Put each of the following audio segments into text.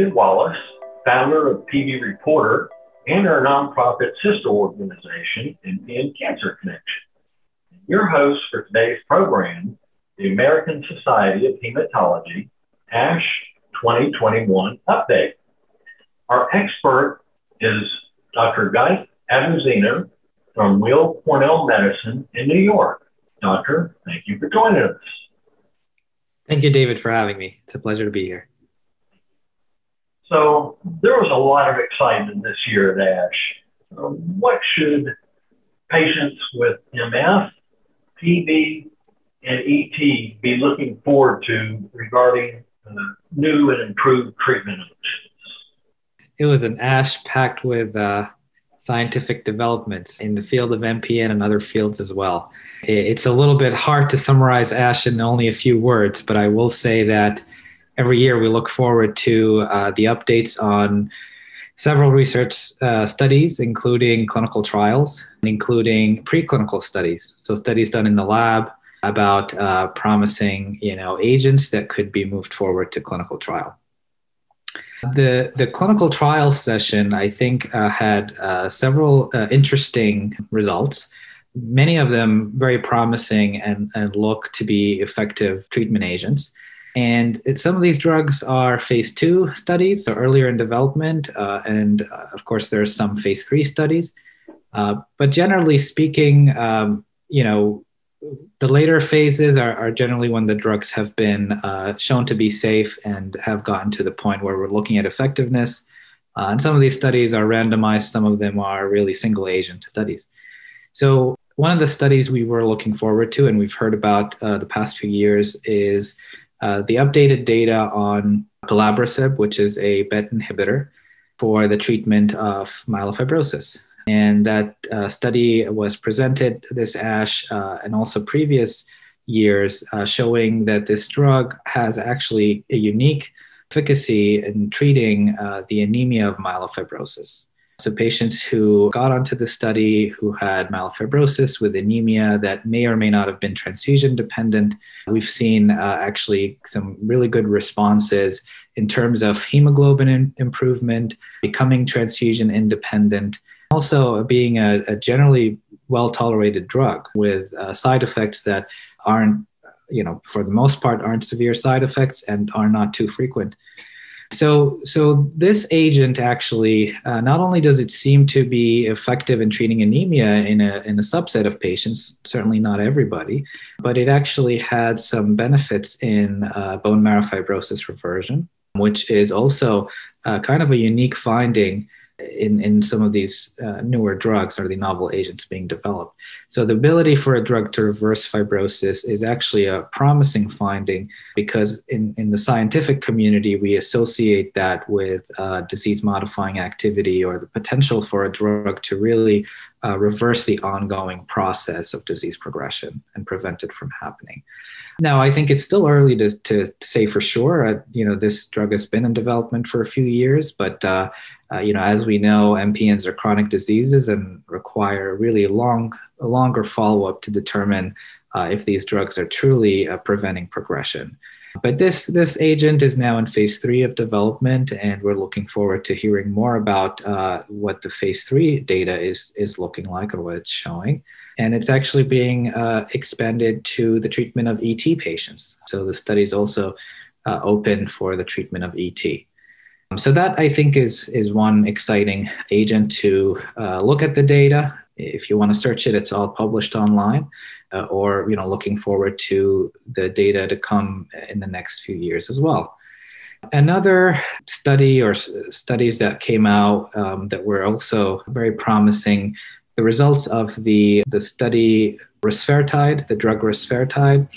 David Wallace, founder of PV Reporter and our nonprofit sister organization, MPN Cancer Connection. Your host for today's program, the American Society of Hematology ASH 2021 update. Our expert is Dr. Guy Abu-Zeinah from Weill Cornell Medicine in New York. Doctor, thank you for joining us. Thank you, David, for having me. It's a pleasure to be here. So, there was a lot of excitement this year at ASH. What should patients with MF, PV, and ET be looking forward to regarding new and improved treatment options? It was an ASH packed with uh, scientific developments in the field of MPN and other fields as well. It's a little bit hard to summarize ASH in only a few words, but I will say that every year we look forward to uh, the updates on several research uh, studies, including clinical trials, including preclinical studies. So studies done in the lab about uh, promising, you know, agents that could be moved forward to clinical trial. The, the clinical trial session, I think, uh, had uh, several uh, interesting results, many of them very promising and, and look to be effective treatment agents. And it, some of these drugs are phase two studies, so earlier in development. Uh, and uh, of course, there are some phase three studies. Uh, but generally speaking, um, you know, the later phases are, are, generally when the drugs have been uh, shown to be safe and have gotten to the point where we're looking at effectiveness. Uh, and some of these studies are randomized, some of them are really single agent studies. So, one of the studies we were looking forward to and we've heard about uh, the past few years is uh, the updated data on pelabresib, which is a BET inhibitor for the treatment of myelofibrosis. And that uh, study was presented this ASH uh, and also previous years, uh, showing that this drug has actually a unique efficacy in treating the anemia of myelofibrosis. So, patients who got onto the study who had myelofibrosis with anemia that may or may not have been transfusion dependent, we've seen uh, actually some really good responses in terms of hemoglobin in- improvement, becoming transfusion independent, also being a, a generally well tolerated drug with uh, side effects that aren't, you know, for the most part, aren't severe side effects and are not too frequent. So, so this agent actually uh, not only does it seem to be effective in treating anemia in a in a subset of patients, certainly not everybody, but it actually had some benefits in uh, bone marrow fibrosis reversion, which is also uh, kind of a unique finding in, in some of these uh, newer drugs or the novel agents being developed. So, the ability for a drug to reverse fibrosis is actually a promising finding because, in, in the scientific community, we associate that with uh, disease modifying activity or the potential for a drug to really uh, reverse the ongoing process of disease progression and prevent it from happening. Now, I think it's still early to, to say for sure. Uh, you know, this drug has been in development for a few years, but uh, uh, you know, as we know, MPNs are chronic diseases and require really long, longer follow-up to determine uh, if these drugs are truly uh, preventing progression. But this this agent is now in phase three of development, and we're looking forward to hearing more about uh, what the phase three data is is looking like or what it's showing. And it's actually being uh, expanded to the treatment of ET patients. So the study is also uh, open for the treatment of ET. So that I think is is one exciting agent to uh, look at the data. If you want to search it, it's all published online, uh, or you know, looking forward to the data to come in the next few years as well. Another study or s- studies that came out um, that were also very promising. The results of the the study rusfertide, the drug rusfertide,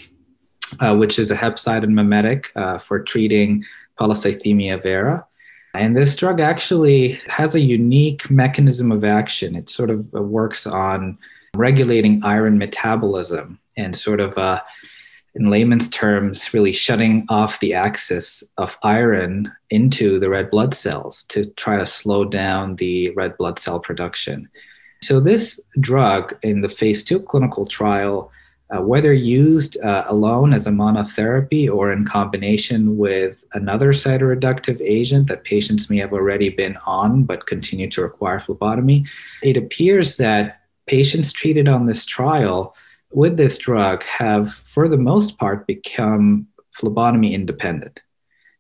uh, which is a hepcidin mimetic uh, for treating polycythemia vera. And this drug actually has a unique mechanism of action. It sort of uh, works on regulating iron metabolism and sort of, uh, in layman's terms, really shutting off the axis of iron into the red blood cells to try to slow down the red blood cell production. So, this drug in the phase two clinical trial uh, whether used uh, alone as a monotherapy or in combination with another cytoreductive agent that patients may have already been on but continue to require phlebotomy, it appears that patients treated on this trial with this drug have, for the most part, become phlebotomy independent.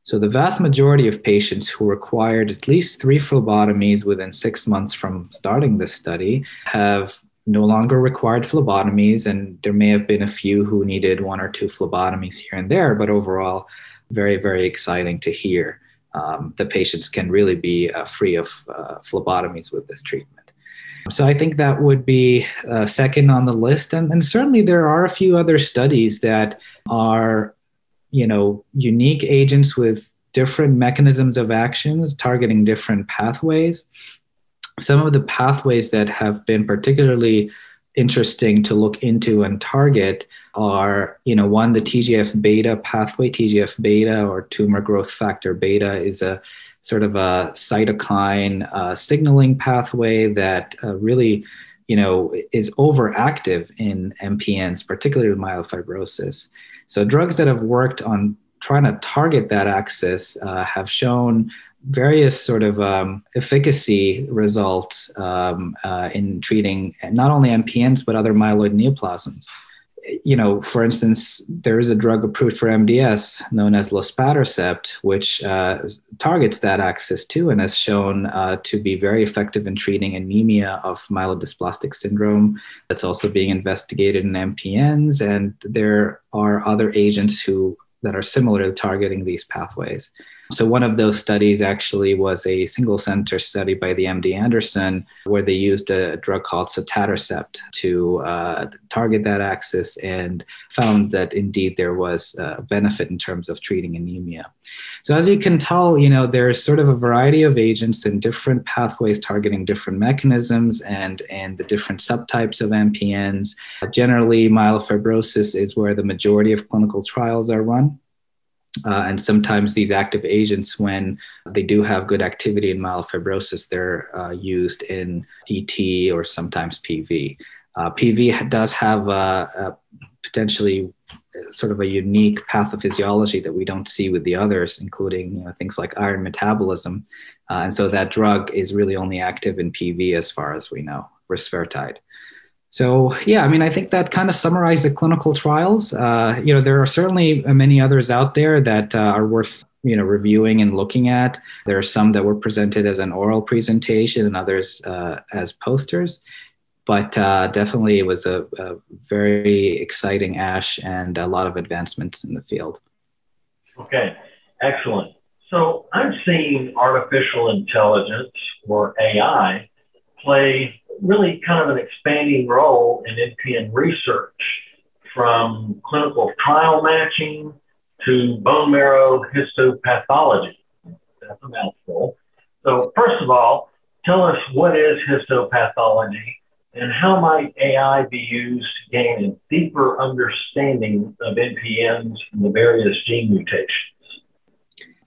So, the vast majority of patients who required at least three phlebotomies within six months from starting this study have no longer required phlebotomies, and there may have been a few who needed one or two phlebotomies here and there, but overall, very, very exciting to hear. Um, the patients can really be uh, free of uh, phlebotomies with this treatment. So I think that would be uh, second on the list, and, and certainly there are a few other studies that are, you know, unique agents with different mechanisms of actions targeting different pathways. Some of the pathways that have been particularly interesting to look into and target are you know one the tgf beta pathway. Tgf beta or tumor growth factor beta is a sort of a cytokine uh, signaling pathway that uh, really you know is overactive in mpns particularly myelofibrosis so drugs that have worked on trying to target that axis uh, have shown various sort of um, efficacy results um, uh, in treating not only MPNs but other myeloid neoplasms. You know, for instance, there is a drug approved for MDS known as luspatercept, which uh, targets that axis too and has shown uh, to be very effective in treating anemia of myelodysplastic syndrome. That's also being investigated in MPNs, and there are other agents who that are similar to targeting these pathways. So, one of those studies actually was a single center study by the MD Anderson, where they used a drug called sotatercept to uh, target that axis and found that indeed there was a benefit in terms of treating anemia. So, as you can tell, you know, there's sort of a variety of agents and different pathways targeting different mechanisms and, and the different subtypes of MPNs. Generally, myelofibrosis is where the majority of clinical trials are run. Uh, and sometimes these active agents, when they do have good activity in myelofibrosis, they're uh, used in ET or sometimes PV. Uh, PV does have a, a potentially uh, sort of a unique pathophysiology that we don't see with the others, including you know, things like iron metabolism. Uh, and so that drug is really only active in PV as far as we know, rusfertide. So yeah, I mean, I think that kind of summarized the clinical trials. Uh, you know, there are certainly many others out there that uh, are worth you know reviewing and looking at. There are some that were presented as an oral presentation, and others uh, as posters. But uh, definitely, it was a, a very exciting ASH and a lot of advancements in the field. Okay, excellent. So I'm seeing artificial intelligence or AI play really kind of an expanding role in MPN research from clinical trial matching to bone marrow histopathology. That's a mouthful. So, first of all, tell us what is histopathology and how might AI be used to gain a deeper understanding of MPNs and the various gene mutations?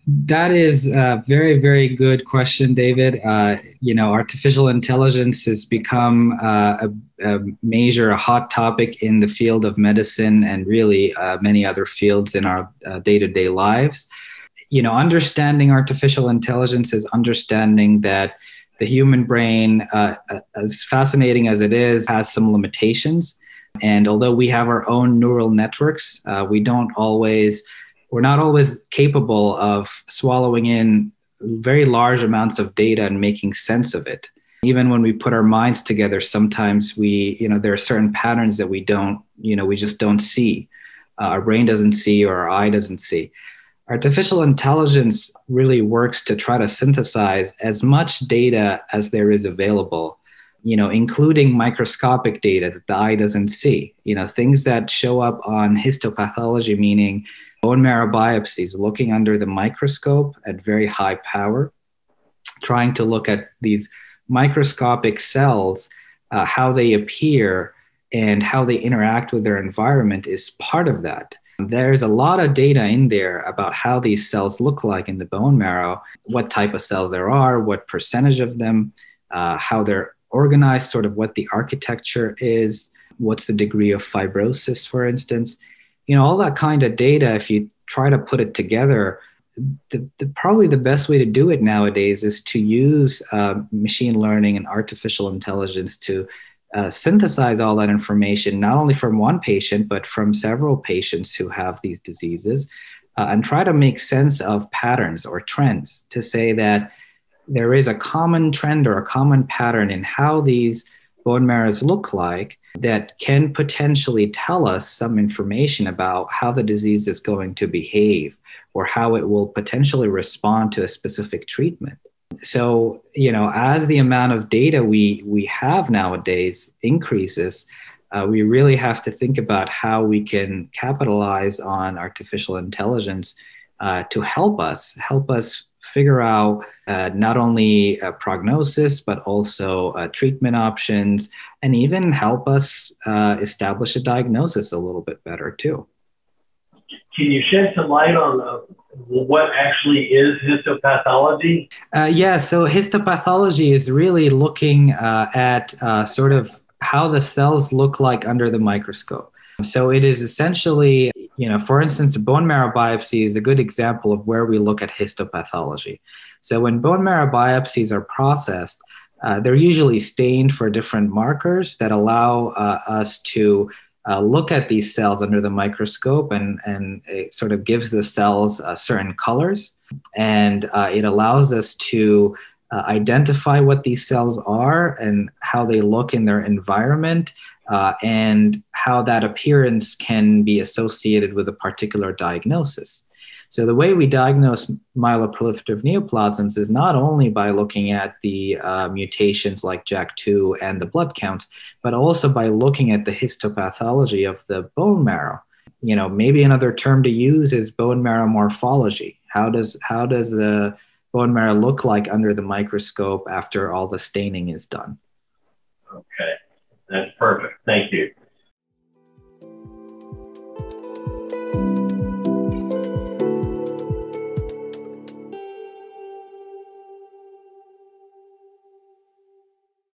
That is a very, very good question, David. Uh, you know, artificial intelligence has become uh, a, a, major, a hot topic in the field of medicine and really uh, many other fields in our day to day lives. You know, understanding artificial intelligence is understanding that the human brain, uh, as fascinating as it is, has some limitations. And although we have our own neural networks, uh, we don't always we're not always capable of swallowing in very large amounts of data and making sense of it. Even when we put our minds together sometimes we you know there are certain patterns that we don't you know we just don't see. Uh, our brain doesn't see or our eye doesn't see. Artificial intelligence really works to try to synthesize as much data as there is available you know including microscopic data that the eye doesn't see. You know things that show up on histopathology meaning bone marrow biopsies, looking under the microscope at very high power, trying to look at these microscopic cells, uh, how they appear, and how they interact with their environment is part of that. There's a lot of data in there about how these cells look like in the bone marrow, what type of cells there are, what percentage of them, uh, how they're organized, sort of what the architecture is, what's the degree of fibrosis, for instance. You know, all that kind of data, if you try to put it together, the, the, probably the best way to do it nowadays is to use uh, machine learning and artificial intelligence to uh, synthesize all that information, not only from one patient, but from several patients who have these diseases, uh, and try to make sense of patterns or trends to say that there is a common trend or a common pattern in how these bone marrows look like that can potentially tell us some information about how the disease is going to behave or how it will potentially respond to a specific treatment. So, you know, as the amount of data we we have nowadays increases, uh, we really have to think about how we can capitalize on artificial intelligence uh, to help us help us figure out uh, not only prognosis but also uh, treatment options and even help us uh, establish a diagnosis a little bit better too can you shed some light on uh, what actually is histopathology? Uh, yeah, so histopathology is really looking uh, at uh, sort of how the cells look like under the microscope. So it is essentially, you know, for instance, bone marrow biopsy is a good example of where we look at histopathology. So when bone marrow biopsies are processed, uh, they're usually stained for different markers that allow uh, us to uh, look at these cells under the microscope and, and it sort of gives the cells uh, certain colors and uh, it allows us to uh, identify what these cells are and how they look in their environment uh, and how that appearance can be associated with a particular diagnosis. So the way we diagnose myeloproliferative neoplasms is not only by looking at the uh, mutations like JAK2 and the blood counts, but also by looking at the histopathology of the bone marrow. You know, maybe another term to use is bone marrow morphology. How does how does the bone marrow look like under the microscope after all the staining is done? Okay, that's perfect. Thank you.